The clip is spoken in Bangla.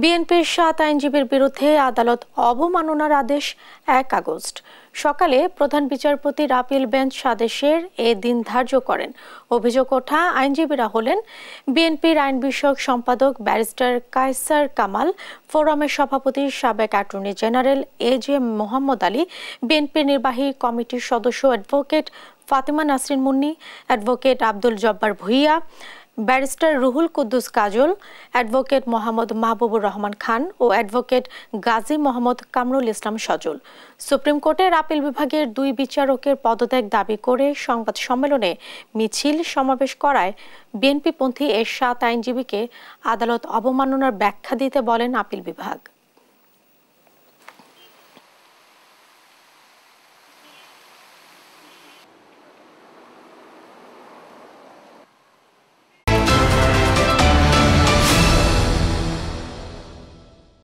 বিএনপির সাত আইনজীবীর বিরুদ্ধে আদালত অবমাননার আদেশ এক আগস্ট। সকালে প্রধান বিচারপতি রাপিল বেঞ্চ সাদেশের এ দিন ধার্য করেন। অভিযোগ ওঠা আইনজীবীরা হলেন বিএনপির আইন বিষয়ক সম্পাদক ব্যারিস্টার কায়সার কামাল, ফোরামের সভাপতি সাবেক attorney general A J Mohammad Ali, বিএনপির নির্বাহী কমিটির সদস্য advocate Fatema Nasrin Munni, advocate Abdul Jabbar Bhuiya barrister Ruhul Quddus Kajal, advocate Mohammad Mahbubur Rahman Khan ও অ্যাডভোকেট গাজী মোহাম্মদ কামরুল ইসলাম সজল। সুপ্রিম কোর্টের আপিল বিভাগের দুই বিচারকের পদত্যাগ দাবি করে সংবাদ সম্মেলনে মিছিল সমাবেশ করায় বিএনপিপন্থী এর সাত আইনজীবীকে আদালত অবমাননার ব্যাখ্যা দিতে বলেন আপিল বিভাগ।